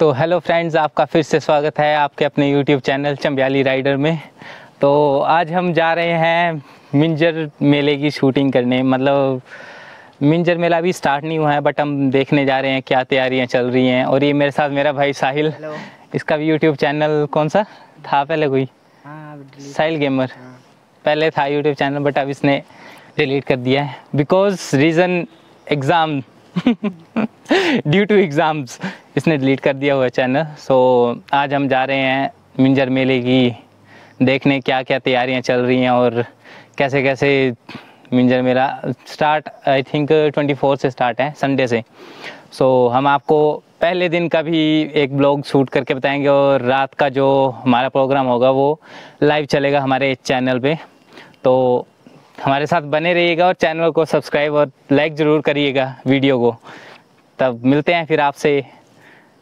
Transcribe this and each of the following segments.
तो hello friends आपका फिर से स्वागत है आपके अपने यूट्यूब चैनल चंबियाली राइडर में। तो आज हम जा रहे हैं मिंजर मेले की शूटिंग करने। मतलब मिंजर मेला अभी स्टार्ट नहीं हुआ है बट हम देखने जा रहे हैं क्या तैयारियाँ चल रही हैं। और ये मेरे साथ मेरा भाई साहिल। हेलो इसका भी यूट्यूब चैनल कौन सा? था पहले कोई? हाँ साहिल गेमर हाँ। पहले था यूट्यूब चैनल बट अब इसने डिलीट कर दिया है। Because reason exam due to exams इसने डिलीट कर दिया हुआ चैनल सो so, आज हम जा रहे हैं मिंजर मेले की देखने क्या क्या तैयारियाँ चल रही हैं और कैसे कैसे Minjar Mela start I think twenty four से स्टार्ट है संडे से. सो so, हम आपको पहले दिन का भी एक ब्लॉग शूट करके बताएँगे और रात का जो हमारा प्रोग्राम होगा वो लाइव चलेगा हमारे चैनल पे. तो हमारे साथ बने रहिएगा और चैनल को सब्सक्राइब और लाइक ज़रूर करिएगा वीडियो को। तब मिलते हैं फिर आपसे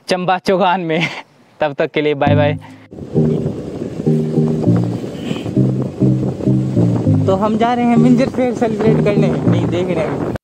चंबा चौगान में। तब तक के लिए बाय बाय। तो हम जा रहे हैं मिंजर फेयर सेलिब्रेट करने। नहीं, देख रहे हैं।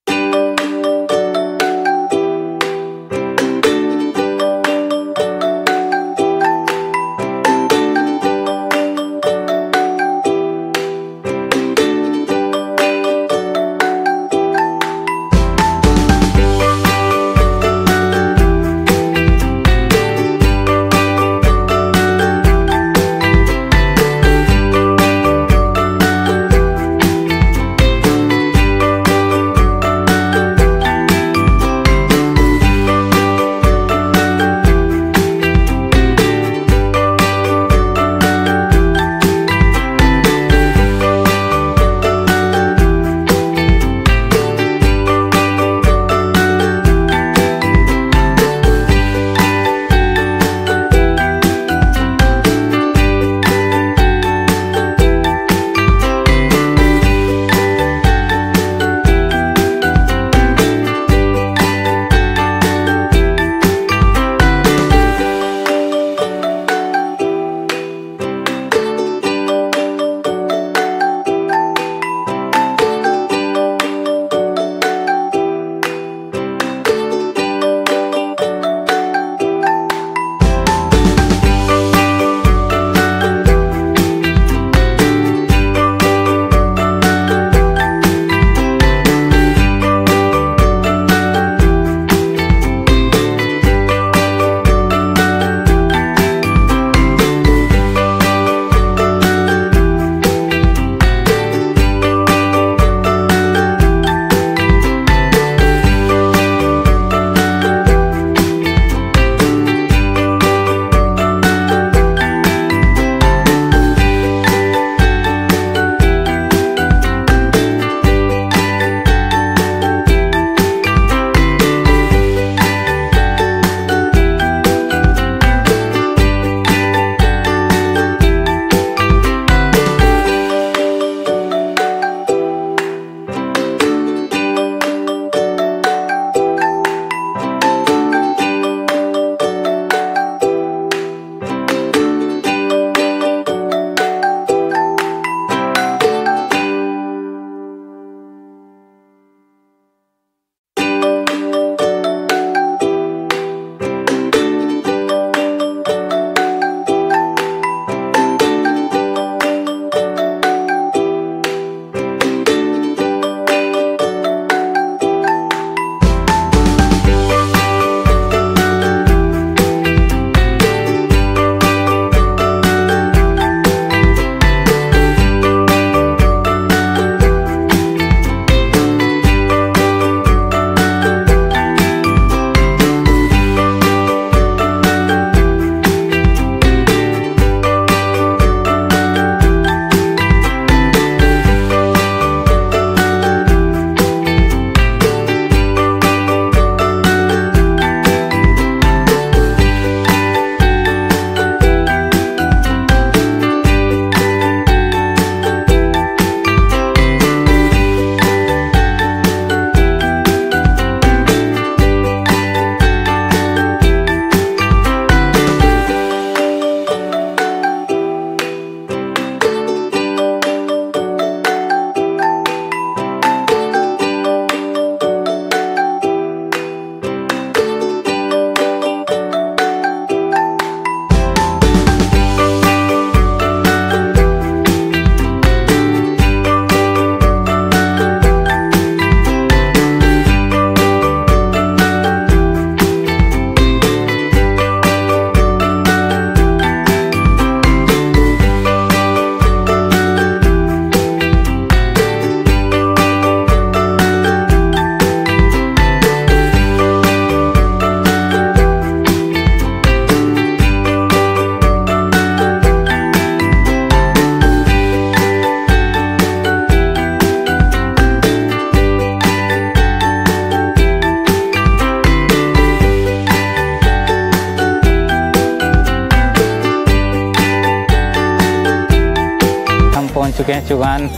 चुगान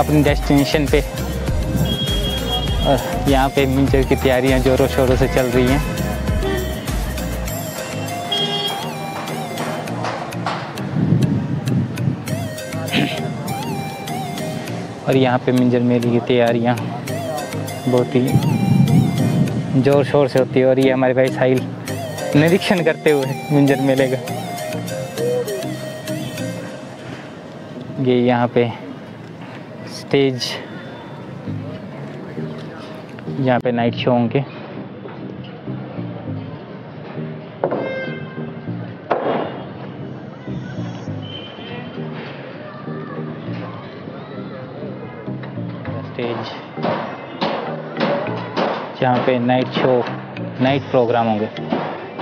अपनी डेस्टिनेशन पे और यहाँ पे मिंजर की तैयारियाँ ज़ोरों शोरों से चल रही हैं। और यहाँ पे मिंजर मेले की तैयारियाँ बहुत ही ज़ोर शोर से होती है और ये हमारे भाई साहिल निरीक्षण करते हुए मिंजर मेले का। ये यहाँ पे स्टेज यहाँ पे नाइट शो होंगे। स्टेज जहाँ पे नाइट शो नाइट प्रोग्राम होंगे,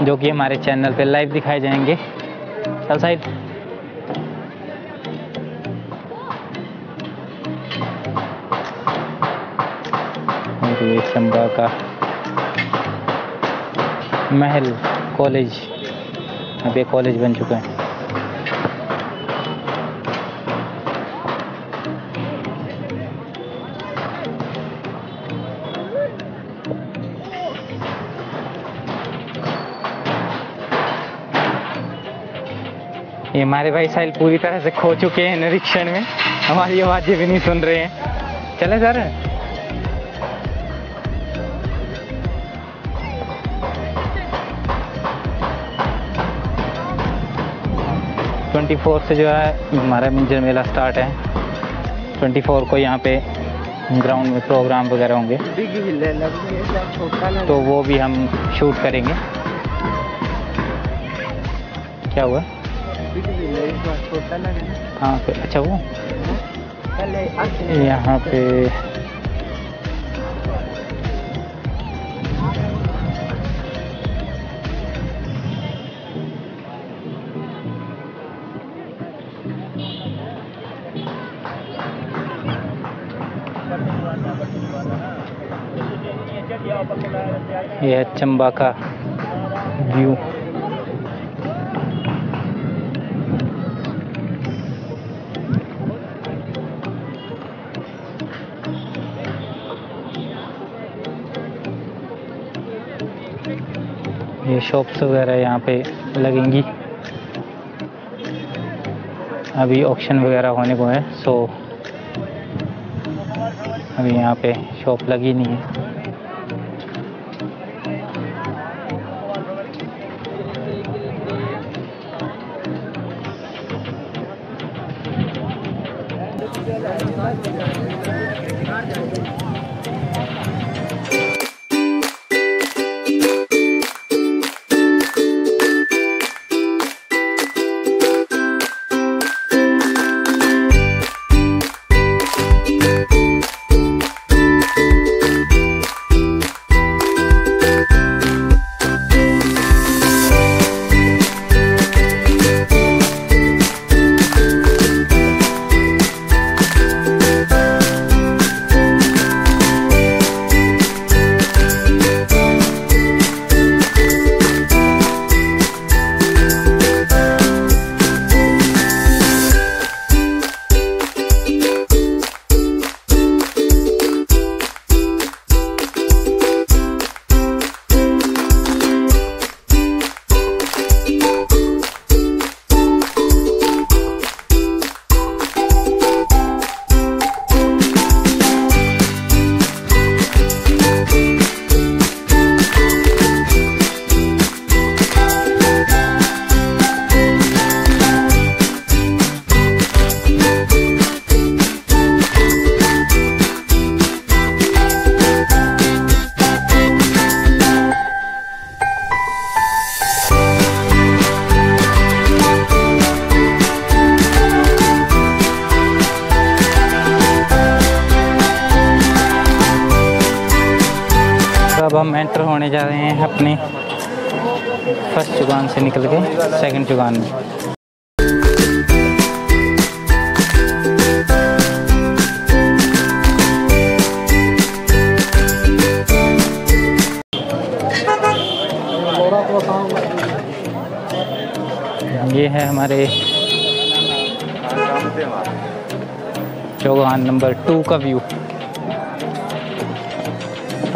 जो कि हमारे चैनल पे लाइव दिखाए जाएँगे। चल साइड ये चंबा का महल, कॉलेज। अब ये कॉलेज बन चुका है। ये हमारे भाई साहिल पूरी तरह से खो चुके हैं निरीक्षण में। हमारी आवाज़ें भी नहीं सुन रहे हैं। चले सर ट्वेंटी से जो है, हमारा मिंजर मेला स्टार्ट है। ट्वेंटी को यहाँ पे ग्राउंड में प्रोग्राम वगैरह होंगे। तो वो भी हम शूट करेंगे। क्या हुआ? हाँ अच्छा वो? यहाँ पे यह है चंबा का व्यू। ये शॉप्स वगैरह यहाँ पे लगेंगी। अभी ऑक्शन वगैरह होने को है सो अभी यहाँ पे शॉप लगी नहीं है। हम एंटर होने जा रहे हैं अपने फ़र्स्ट दुकान से निकल के सेकंड दुकान में। ये है हमारे चौगान नंबर टू का व्यू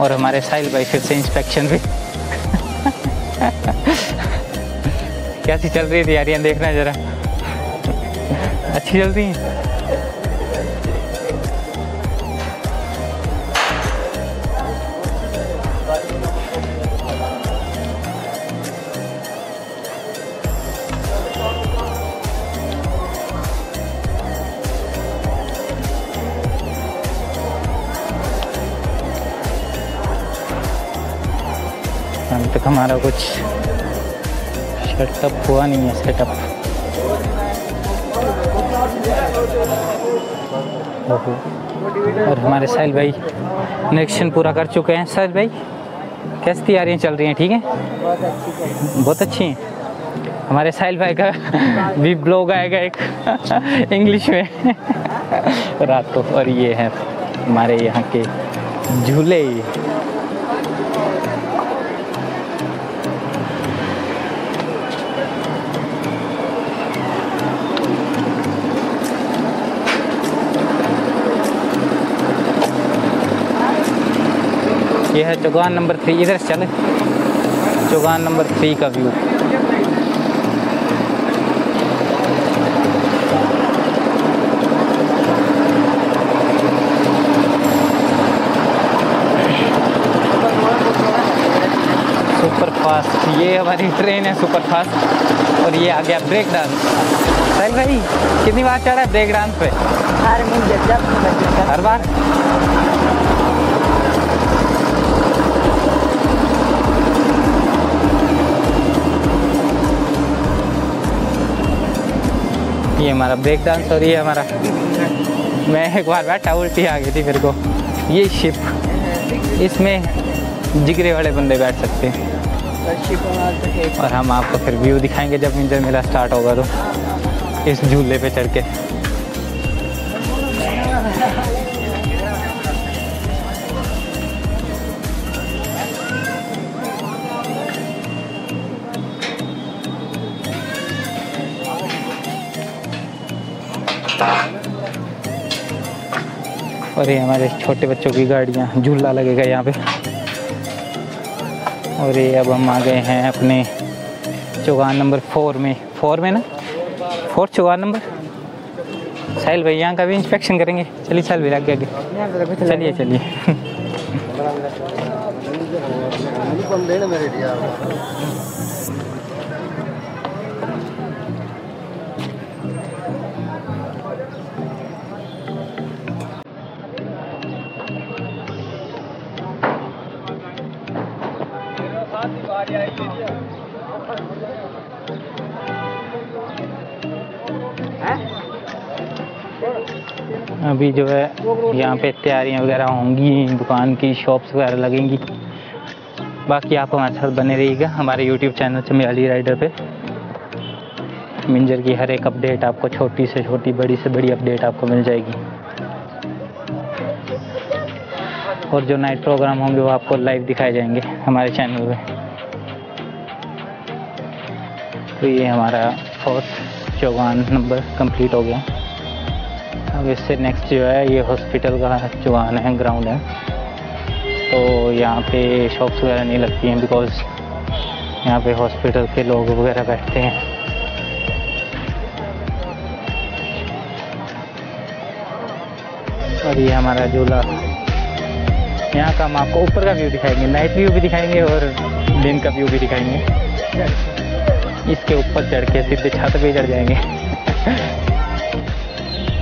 और हमारे साहिल भाई फिर से इंस्पेक्शन भी कैसी चल रही है तैयारियाँ? देखना जरा। अच्छी चल रही हैं? अभी तक हमारा कुछ सेटअप हुआ नहीं है सेटअप और हमारे साहिल भाई निरीक्षण पूरा कर चुके हैं। साहिल भाई, कैसी तैयारियाँ चल रही हैं? ठीक है? बहुत अच्छी हैं। हमारे साहिल भाई का भी ब्लॉग आएगा एक इंग्लिश में। रात को और ये है हमारे यहाँ के झूले। ये है चौगान नंबर थ्री इधर से चले। चौगान नंबर थ्री का व्यू सुपर फास्ट ये हमारी ट्रेन है सुपर फास्ट और ये आ गया ब्रेक डांस साहिल भाई कितनी बार चढ़ा है ब्रेक डांस पे? हर हर बार? ये हमारा ब्रेक डांस और ये हमारा मैं एक बार बैठा, उल्टी आ गई थी मेरे को। ये शिप इसमें जिगरे वाले बंदे बैठ सकते हैं। और हम आपको फिर व्यू दिखाएँगे जब इंजन मेला स्टार्ट होगा तो इस झूले पे चढ़ के। और ये हमारे छोटे बच्चों की गाड़ियाँ, झूला लगेगा यहाँ पे। और ये अब हम आ गए हैं अपने चौगान नंबर फोर में। फोर में ना? Four Chaugan number? साहिल भाई, यहाँ का भी इंस्पेक्शन करेंगे। चलिए साहिल भाई, आगे आगे। चलिए चलिए। अभी जो है, यहाँ पे तैयारियाँ वगैरह होंगी, दुकान की शॉप्स वगैरह लगेंगी। बाकी आप हमारे साथ बने रहिएगा, हमारे यूट्यूब चैनल से चमेली राइडर पे। मिंजर की हर एक अपडेट आपको, छोटी से छोटी, बड़ी से बड़ी अपडेट आपको मिल जाएगी। और जो नाइट प्रोग्राम होंगे, वो आपको लाइव दिखाए जाएँगे हमारे चैनल पे। तो ये हमारा फोर्थ चौगान नंबर कंप्लीट हो गया। अब इससे नेक्स्ट जो है, ये हॉस्पिटल का चौगान है ग्राउंड है। तो यहाँ पे शॉप्स वगैरह नहीं लगती हैं बिकॉज़ यहाँ पे हॉस्पिटल के लोग वगैरह बैठते हैं। और ये हमारा झूला। यहाँ का हम आपको ऊपर का व्यू दिखाएँगे नाइट व्यू भी दिखाएँगे और दिन का व्यू भी दिखाएँगे। इसके ऊपर चढ़ के सीधे छत पे चढ़ जाएँगे।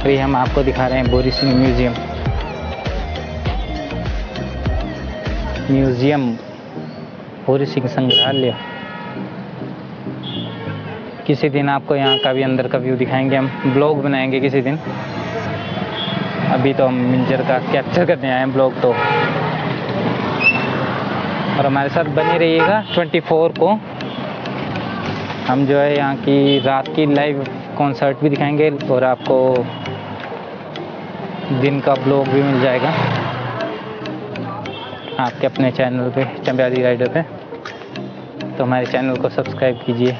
ये हम आपको दिखा रहे हैं बोरी सिंह म्यूज़ियम। म्यूज़ियम, बोरी सिंह संग्रहालय। किसी दिन आपको यहाँ का भी अंदर का व्यू दिखाएँगे, हम ब्लॉग बनाएँगे किसी दिन। अभी तो हम मिंजर का कैप्चर करने आए हैं ब्लॉग तो। और हमारे साथ बने रहिएगा 24 को। हम जो है यहाँ की रात की लाइव कॉन्सर्ट भी दिखाएँगे और आपको दिन का ब्लॉग भी मिल जाएगा। आपके अपने चैनल पे चंबियाली राइडर पे। तो हमारे चैनल को सब्सक्राइब कीजिए।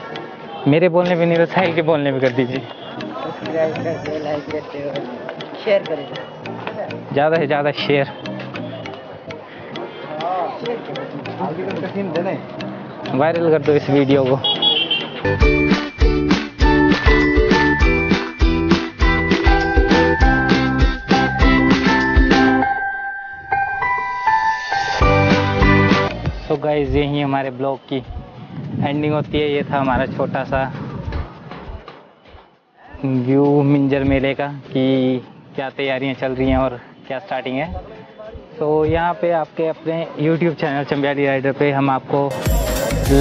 मेरे बोलने पे नहीं साहिल के बोलने पे कर दीजिए। शेयर करें। ज़्यादा से ज़्यादा शेयर वायरल कर। दो इस वीडियो को। गाइस यही हमारे ब्लॉग की एंडिंग होती है। ये था हमारा छोटा सा व्यू मिंजर मेले का कि क्या तैयारियाँ चल रही हैं और क्या स्टार्टिंग है। तो यहाँ पे आपके अपने यूट्यूब चैनल चंबियाली राइडर पे हम आपको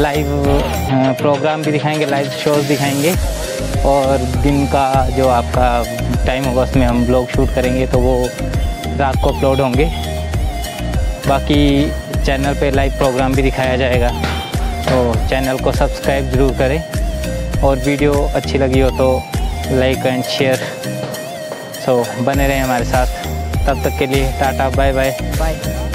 लाइव प्रोग्राम भी दिखाएँगे लाइव शोज़ दिखाएँगे। और दिन का जो आपका टाइम होगा, उसमें हम ब्लॉग शूट करेंगे तो वो रात को अपलोड होंगे। बाकी चैनल पे लाइव प्रोग्राम भी दिखाया जाएगा। तो चैनल को सब्सक्राइब ज़रूर करें। और वीडियो अच्छी लगी हो तो लाइक एंड शेयर। सो बने रहें हमारे साथ। तब तक के लिए टाटा बाय बाय बाय।